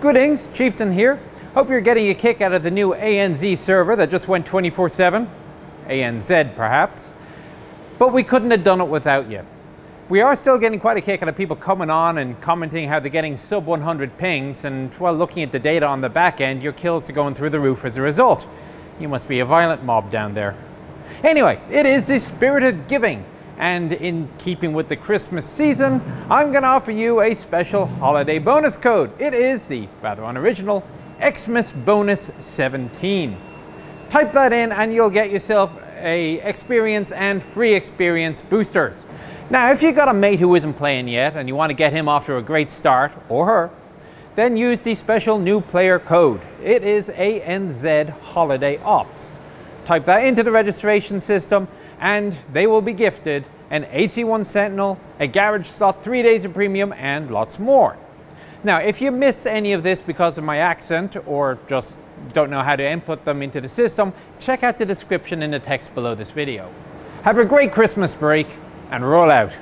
Greetings, Chieftain here. Hope you're getting a kick out of the new ANZ server that just went 24-7. ANZ, perhaps. But we couldn't have done it without you. We are still getting quite a kick out of people coming on and commenting how they're getting sub 100 pings, and while looking at the data on the back end, your kills are going through the roof as a result. You must be a violent mob down there. Anyway, it is the spirit of giving, and in keeping with the Christmas season, I'm going to offer you a special holiday bonus code. It is the rather unoriginal Xmas Bonus 17. Type that in and you'll get yourself a experience and free experience boosters. Now, if you've got a mate who isn't playing yet and you want to get him off to a great start, or her, then use the special new player code. It is ANZ Holiday Ops. Type that into the registration system and they will be gifted an AC1 Sentinel, a garage slot, three days of premium, and lots more. Now, if you miss any of this because of my accent or just don't know how to input them into the system, check out the description in the text below this video. Have a great Christmas break and roll out.